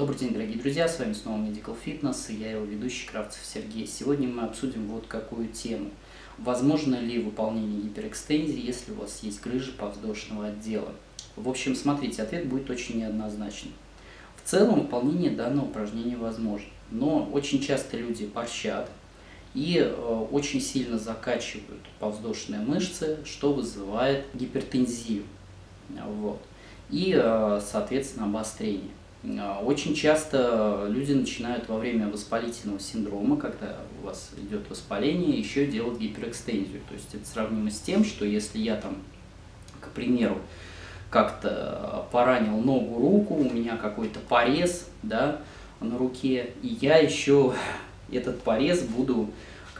Добрый день, дорогие друзья, с вами снова Medical Fitness, и я его ведущий Кравцев Сергей. Сегодня мы обсудим вот какую тему. Возможно ли выполнение гиперэкстензии, если у вас есть грыжа повздошного отдела? В общем, смотрите, ответ будет очень неоднозначный. В целом выполнение данного упражнения возможно, но очень часто люди борщат и э, очень сильно закачивают повздошные мышцы, что вызывает гипертензию вот, и, э, соответственно, обострение. А, очень часто люди начинают во время воспалительного синдрома, когда у вас идет воспаление, еще делать гиперэкстензию. То есть это сравнимо с тем, что если я там, к примеру, как-то поранил ногу, руку, у меня какой-то порез, да, на руке, и я еще этот порез буду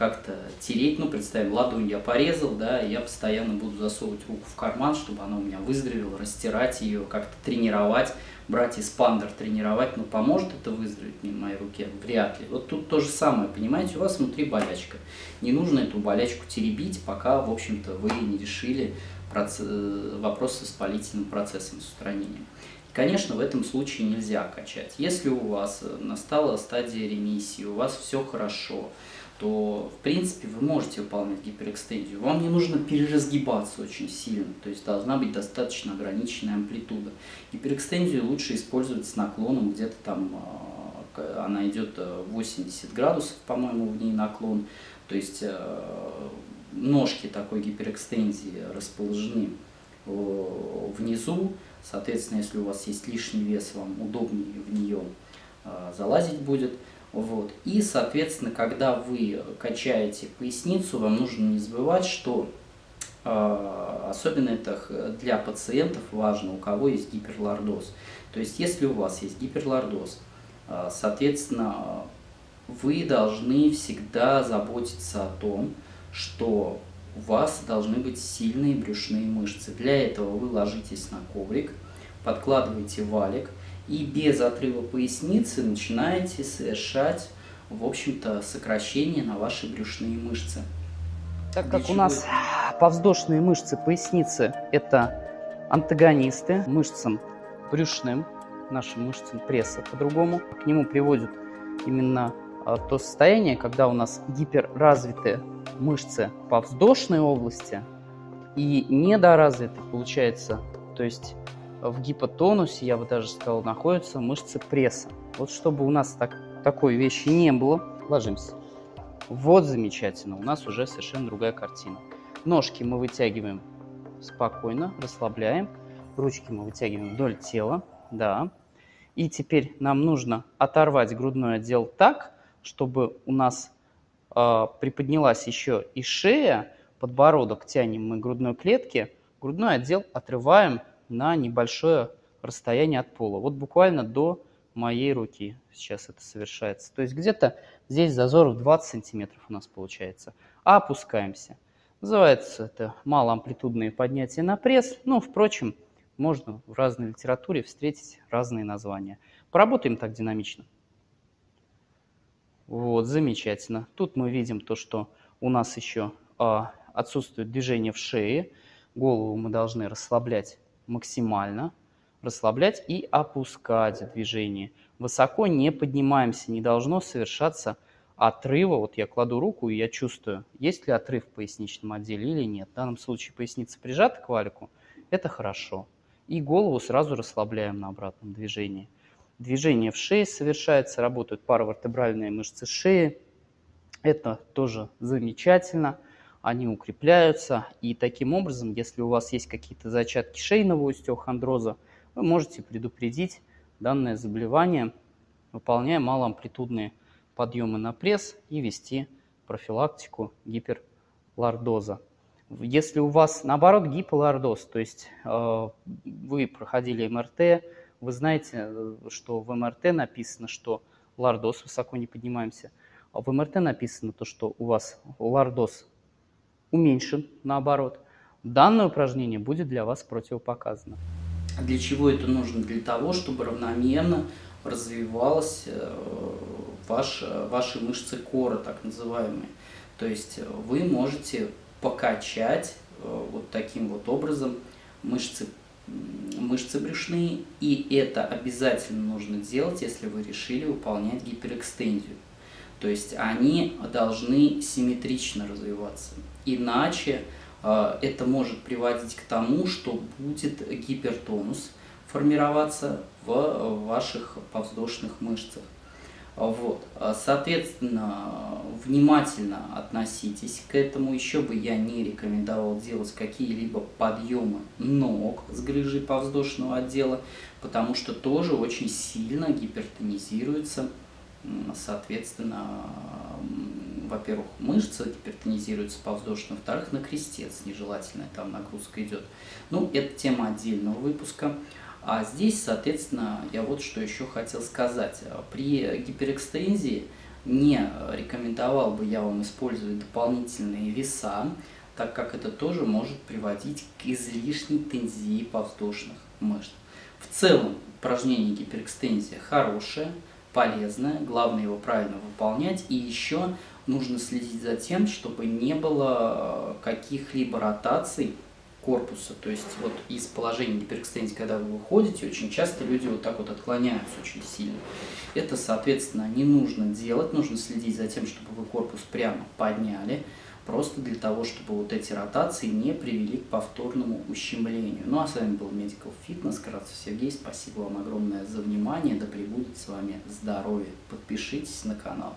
как-то тереть, ну, представим, ладонь я порезал, да, я постоянно буду засовывать руку в карман, чтобы она у меня выздоровела, растирать ее, как-то тренировать, брать эспандер, тренировать, но поможет это выздороветь на моей руке? Вряд ли. Вот тут то же самое, понимаете, у вас внутри болячка. Не нужно эту болячку теребить, пока, в общем-то, вы не решили процесс, вопрос с воспалительным процессом, с устранением. Конечно, в этом случае нельзя качать. Если у вас настала стадия ремиссии, у вас все хорошо, то, в принципе, вы можете выполнять гиперэкстензию. Вам не нужно переразгибаться очень сильно, то есть должна быть достаточно ограниченная амплитуда. Гиперэкстензию лучше использовать с наклоном, где-то там а, она идет 80 э, градусов, по-моему, в ней наклон, то есть э, ножки такой гиперэкстензии расположены внизу, соответственно, если у вас есть лишний вес, вам удобнее в нее э, залазить будет. Вот. И, соответственно, когда вы качаете поясницу, вам нужно не забывать, что э, особенно это для пациентов важно, у кого есть гиперлордоз. То есть, если у вас есть гиперлордоз, э, соответственно, вы должны всегда заботиться о том, что у вас должны быть сильные брюшные мышцы. Для этого вы ложитесь на коврик, подкладываете валик – и без отрыва поясницы начинаете совершать, в общем-то, сокращение на ваши брюшные мышцы. Так как у нас повздошные мышцы поясницы – это антагонисты мышцам брюшным, нашим мышцам пресса по-другому, к нему приводит именно а, то состояние, когда у нас гиперразвитые мышцы повздошной области и недоразвиты, получается, то есть в гипотонусе, я бы даже сказал, находятся мышцы пресса. Вот чтобы у нас так, такой вещи не было, ложимся. Вот замечательно, у нас уже совершенно другая картина. Ножки мы вытягиваем спокойно, расслабляем. Ручки мы вытягиваем вдоль тела, да. И теперь нам нужно оторвать грудной отдел так, чтобы у нас э, приподнялась еще и шея, подбородок тянем мы грудной клетки, грудной отдел отрываем на небольшое расстояние от пола. Вот буквально до моей руки сейчас это совершается. То есть где-то здесь зазор в 20 сантиметров у нас получается. А опускаемся. Называется это малоамплитудные поднятия на пресс. Ну, впрочем, можно в разной литературе встретить разные названия. Поработаем так динамично. Вот, замечательно. Тут мы видим то, что у нас еще а, отсутствует движение в шее. Голову мы должны расслаблять максимально, расслаблять и опускать движение. Высоко не поднимаемся, не должно совершаться отрыва. Вот я кладу руку и я чувствую, есть ли отрыв в поясничном отделе или нет. В данном случае поясница прижата к валику, это хорошо. И голову сразу расслабляем на обратном движении. Движение в шее совершается, работают паравертебральные мышцы шеи. Это тоже замечательно они укрепляются. И таким образом, если у вас есть какие-то зачатки шейного остеохондроза, вы можете предупредить данное заболевание, выполняя малоамплитудные подъемы на пресс и вести профилактику гиперлордоза. Если у вас, наоборот, гиполордоз, то есть э, вы проходили МРТ, вы знаете, что в МРТ написано, что лордоз, высоко не поднимаемся, а в МРТ написано то, что у вас лордоз уменьшен, наоборот, данное упражнение будет для вас противопоказано. Для чего это нужно? Для того, чтобы равномерно развивалась э, ваш, ваши мышцы кора, так называемые. То есть э, вы можете покачать э, вот таким вот образом мышцы мышцы брюшные, и это обязательно нужно делать, если вы решили выполнять гиперэкстензию. То есть они должны симметрично развиваться. Иначе э, это может приводить к тому, что будет гипертонус формироваться в ваших повздошных мышцах. Вот. Соответственно, внимательно относитесь к этому. Еще бы я не рекомендовал делать какие-либо подъемы ног с грыжей повздошного отдела, потому что тоже очень сильно гипертонизируется, соответственно, во-первых, мышцы гипертонизируются повздошно, во-вторых, на крестец нежелательная там нагрузка идет. Ну, это тема отдельного выпуска. А здесь, соответственно, я вот что еще хотел сказать. При гиперэкстензии не рекомендовал бы я вам использовать дополнительные веса, так как это тоже может приводить к излишней тензии повздошных мышц. В целом упражнение гиперэкстензия хорошее, полезное, главное его правильно выполнять. И еще нужно следить за тем, чтобы не было каких-либо ротаций корпуса. То есть вот из положения гиперэкстензии, когда вы выходите, очень часто люди вот так вот отклоняются очень сильно. Это, соответственно, не нужно делать, нужно следить за тем, чтобы вы корпус прямо подняли, просто для того, чтобы вот эти ротации не привели к повторному ущемлению. Ну а с вами был Medical Fitness, Карацев Сергей, спасибо вам огромное за внимание, да пребудет с вами здоровье. Подпишитесь на канал.